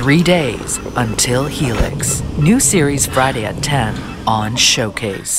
Three days until Helix. New series Friday at 10 on Showcase.